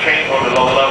train on the long level.